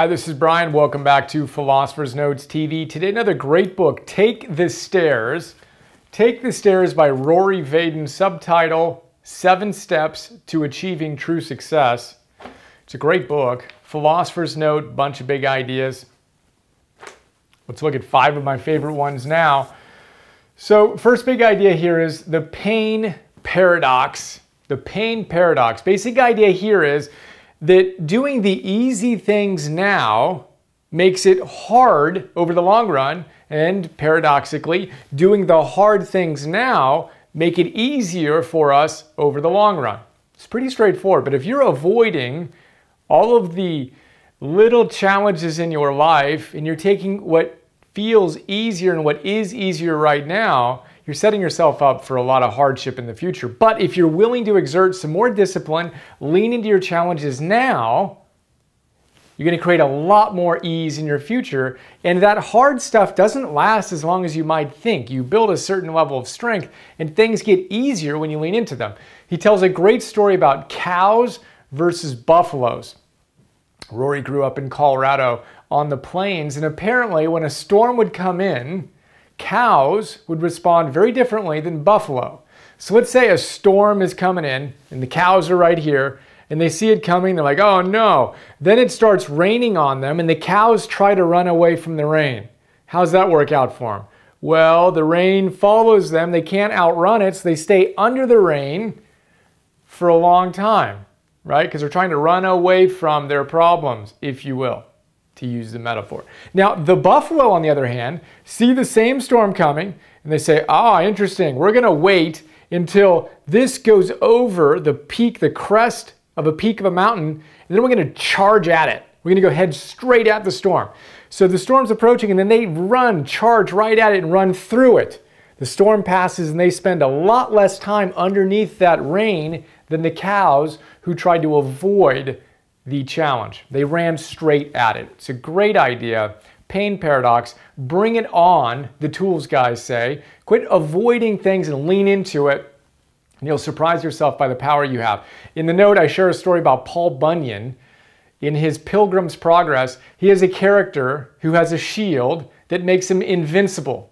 Hi, this is Brian. Welcome back to Philosopher's Notes TV. Today, another great book, Take the Stairs. Take the Stairs by Rory Vaden, subtitle Seven Steps to Achieving True Success. It's a great book. Philosopher's Note, bunch of big ideas. Let's look at five of my favorite ones now. So, first big idea here is the pain paradox. The pain paradox. Basic idea here is that doing the easy things now makes it hard over the long run, and paradoxically, doing the hard things now make it easier for us over the long run. It's pretty straightforward, but if you're avoiding all of the little challenges in your life and you're taking what feels easier and what is easier right now, you're setting yourself up for a lot of hardship in the future. But if you're willing to exert some more discipline, lean into your challenges now, you're going to create a lot more ease in your future. And that hard stuff doesn't last as long as you might think. You build a certain level of strength and things get easier when you lean into them. He tells a great story about cows versus buffaloes. Rory grew up in Colorado on the plains, and apparently, when a storm would come in, cows would respond very differently than buffalo. So let's say a storm is coming in and the cows are right here and they see it coming. They're like, oh no. Then it starts raining on them and the cows try to run away from the rain. How's that work out for them? Well, the rain follows them. They can't outrun it, so they stay under the rain for a long time, right? Because they're trying to run away from their problems, if you will to use the metaphor. Now, the buffalo, on the other hand, see the same storm coming and they say, ah, interesting, we're going to wait until this goes over the peak, the crest of a peak of a mountain, and then we're going to charge at it. We're going to go head straight at the storm. So the storm's approaching, and then they run, charge right at it, and run through it. The storm passes, and they spend a lot less time underneath that rain than the cows who tried to avoid the challenge. They ran straight at it. It's a great idea. Pain paradox, bring it on, the tools guys say. Quit avoiding things and lean into it, and you'll surprise yourself by the power you have. In the note, I share a story about Paul Bunyan. In his Pilgrim's Progress, he has a character who has a shield that makes him invincible.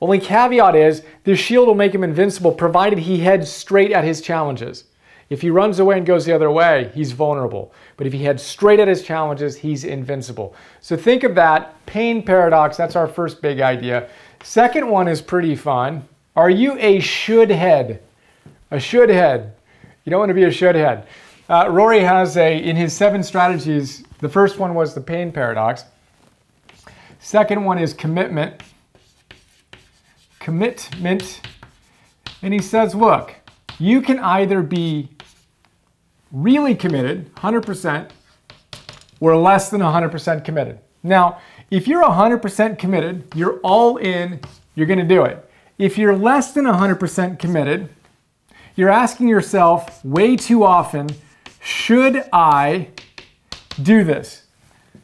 Only caveat is, the shield will make him invincible provided he heads straight at his challenges. If he runs away and goes the other way, he's vulnerable. But if he heads straight at his challenges, he's invincible. So think of that pain paradox. That's our first big idea. Second one is pretty fun. Are you a should head? A should head. You don't want to be a should head. Uh, Rory has a, in his seven strategies, the first one was the pain paradox. Second one is commitment. Commitment. And he says, look, you can either be really committed, 100%, or less than 100% committed. Now, if you're 100% committed, you're all in, you're going to do it. If you're less than 100% committed, you're asking yourself way too often, should I do this?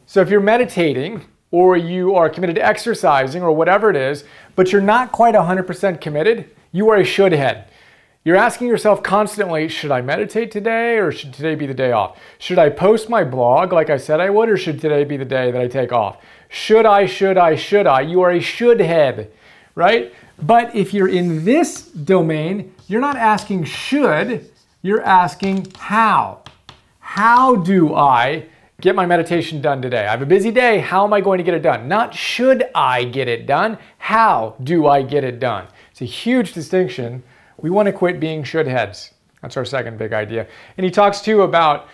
So if you're meditating or you are committed to exercising or whatever it is, but you're not quite 100% committed, you are a should head. You're asking yourself constantly, should I meditate today or should today be the day off? Should I post my blog like I said I would or should today be the day that I take off? Should I, should I, should I? You are a should head, right? But if you're in this domain, you're not asking should, you're asking how. How do I get my meditation done today? I have a busy day. How am I going to get it done? Not should I get it done, how do I get it done? It's a huge distinction we want to quit being should heads. That's our second big idea. And he talks too about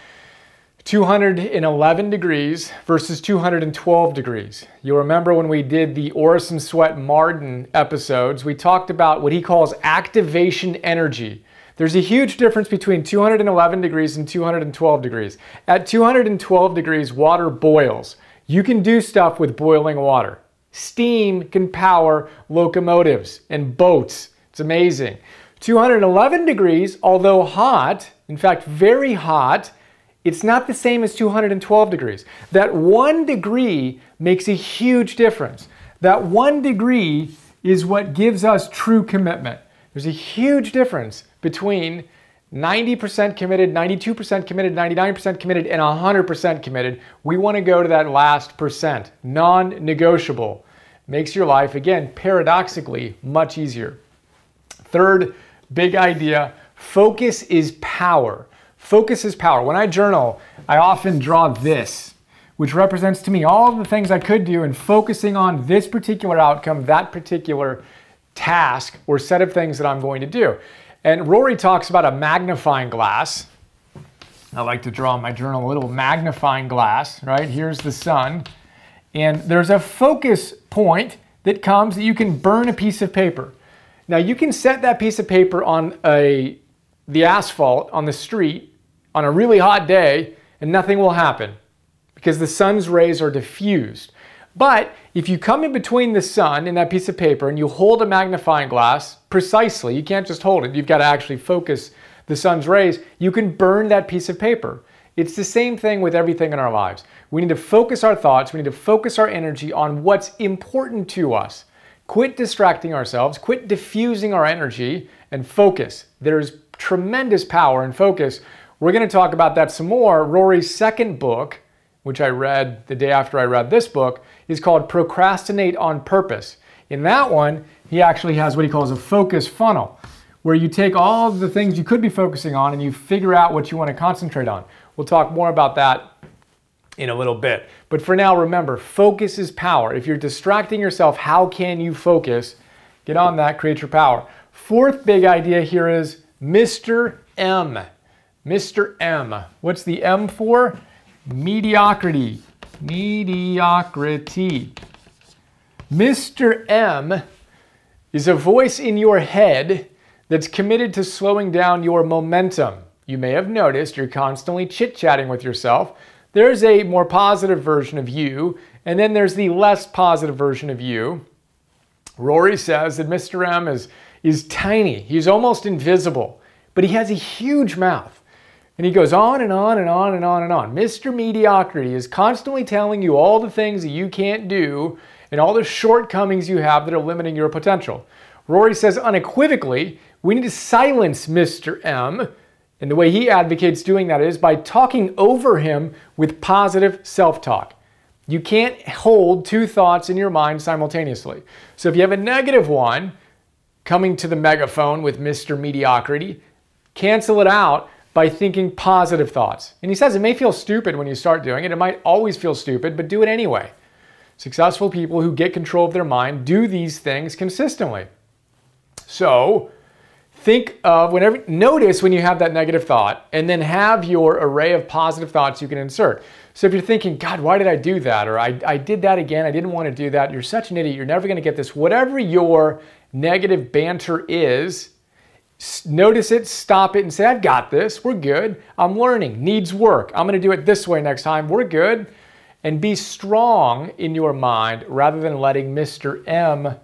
211 degrees versus 212 degrees. You'll remember when we did the Orison Swett Marden episodes, we talked about what he calls activation energy. There's a huge difference between 211 degrees and 212 degrees. At 212 degrees, water boils. You can do stuff with boiling water. Steam can power locomotives and boats. It's amazing. 211 degrees, although hot, in fact very hot, it's not the same as 212 degrees. That one degree makes a huge difference. That one degree is what gives us true commitment. There's a huge difference between 90% committed, 92% committed, 99% committed, and 100% committed. We want to go to that last percent, non negotiable. Makes your life, again, paradoxically, much easier. Third big idea focus is power. Focus is power. When I journal, I often draw this, which represents to me all the things I could do and focusing on this particular outcome, that particular task or set of things that I'm going to do. And Rory talks about a magnifying glass. I like to draw in my journal a little magnifying glass, right? Here's the sun. And there's a focus point that comes that you can burn a piece of paper. Now you can set that piece of paper on a the asphalt on the street on a really hot day and nothing will happen because the sun's rays are diffused. But if you come in between the sun and that piece of paper and you hold a magnifying glass precisely, you can't just hold it, you've got to actually focus the sun's rays, you can burn that piece of paper. It's the same thing with everything in our lives. We need to focus our thoughts, we need to focus our energy on what's important to us. Quit distracting ourselves, quit diffusing our energy, and focus. There's tremendous power in focus. We're going to talk about that some more. Rory's second book, which I read the day after I read this book, is called Procrastinate on Purpose. In that one, he actually has what he calls a focus funnel, where you take all the things you could be focusing on and you figure out what you want to concentrate on. We'll talk more about that in a little bit. But for now, remember, focus is power. If you're distracting yourself, how can you focus? Get on that, create your power. Fourth big idea here is Mr. M. Mr. M. What's the M for? Mediocrity. Mediocrity. Mr. M is a voice in your head that's committed to slowing down your momentum. You may have noticed you're constantly chit chatting with yourself. There's a more positive version of you, and then there's the less positive version of you. Rory says that Mr. M is, is tiny, he's almost invisible, but he has a huge mouth. And he goes on and on and on and on and on. Mr. Mediocrity is constantly telling you all the things that you can't do and all the shortcomings you have that are limiting your potential. Rory says unequivocally, we need to silence Mr. M. And the way he advocates doing that is by talking over him with positive self talk. You can't hold two thoughts in your mind simultaneously. So if you have a negative one coming to the megaphone with Mr. Mediocrity, cancel it out by thinking positive thoughts. And he says it may feel stupid when you start doing it. It might always feel stupid, but do it anyway. Successful people who get control of their mind do these things consistently. So, think of whenever, notice when you have that negative thought, and then have your array of positive thoughts you can insert. So if you're thinking, God, why did I do that? Or I, I did that again, I didn't want to do that, you're such an idiot, you're never going to get this. Whatever your negative banter is, Notice it, stop it, and say, I've got this. We're good. I'm learning. Needs work. I'm going to do it this way next time. We're good. And be strong in your mind rather than letting Mr. M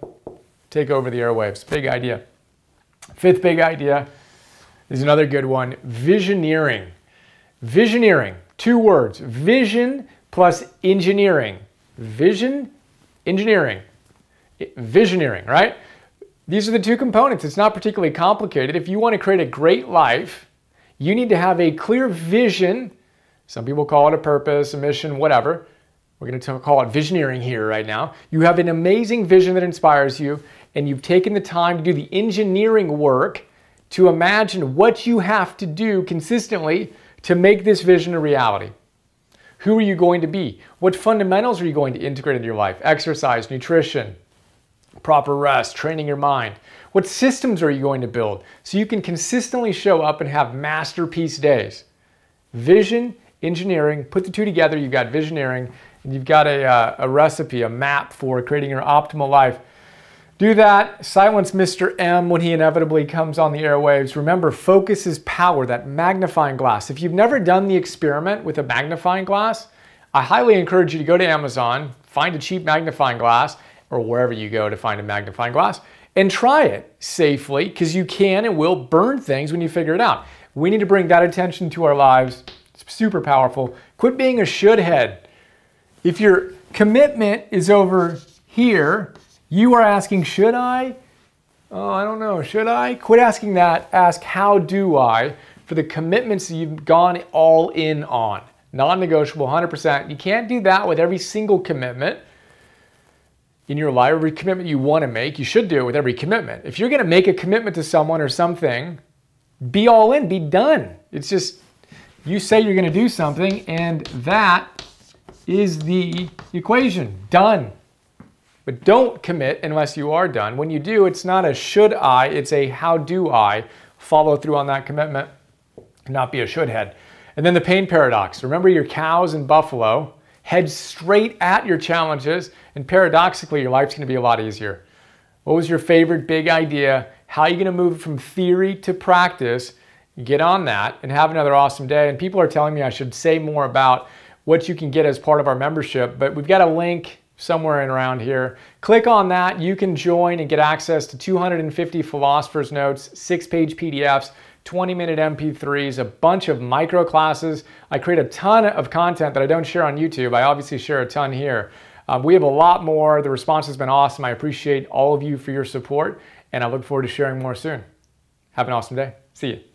take over the airwaves. Big idea. Fifth big idea is another good one visioneering. Visioneering, two words vision plus engineering. Vision, engineering. Visioneering, right? These are the two components. It's not particularly complicated. If you want to create a great life, you need to have a clear vision. Some people call it a purpose, a mission, whatever. We're going to call it visioneering here right now. You have an amazing vision that inspires you, and you've taken the time to do the engineering work to imagine what you have to do consistently to make this vision a reality. Who are you going to be? What fundamentals are you going to integrate into your life? Exercise, nutrition, proper rest, training your mind? What systems are you going to build so you can consistently show up and have masterpiece days? Vision, engineering, put the two together, you've got visioneering, and you've got a, uh, a recipe, a map for creating your optimal life. Do that, silence Mr. M when he inevitably comes on the airwaves. Remember, focus is power, that magnifying glass. If you've never done the experiment with a magnifying glass, I highly encourage you to go to Amazon, find a cheap magnifying glass, or wherever you go to find a magnifying glass and try it safely because you can and will burn things when you figure it out. We need to bring that attention to our lives. It's super powerful. Quit being a should head. If your commitment is over here, you are asking, should I? Oh, I don't know. Should I? Quit asking that. Ask, how do I? for the commitments you've gone all in on. Non negotiable, 100%. You can't do that with every single commitment in your life, every commitment you want to make. You should do it with every commitment. If you're going to make a commitment to someone or something, be all in, be done. It's just you say you're going to do something, and that is the equation. Done. But don't commit unless you are done. When you do, it's not a should I, it's a how do I follow through on that commitment, not be a should head. And then the pain paradox. Remember your cows and buffalo, head straight at your challenges, and paradoxically, your life's gonna be a lot easier. What was your favorite big idea? How are you gonna move from theory to practice? Get on that and have another awesome day. And people are telling me I should say more about what you can get as part of our membership, but we've got a link somewhere in around here. Click on that. You can join and get access to 250 Philosopher's Notes, six page PDFs, 20 minute MP3s, a bunch of micro classes. I create a ton of content that I don't share on YouTube. I obviously share a ton here. Um, we have a lot more. The response has been awesome. I appreciate all of you for your support, and I look forward to sharing more soon. Have an awesome day. See you.